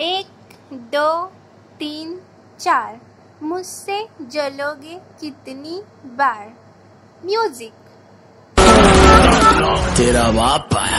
एक दो तीन चार। मुझसे जलोगे कितनी बार? म्यूज़िक तेरा बाप आया।